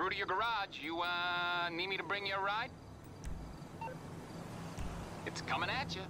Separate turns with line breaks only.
Through to your garage. You, uh, need me to bring you a ride? It's coming at you.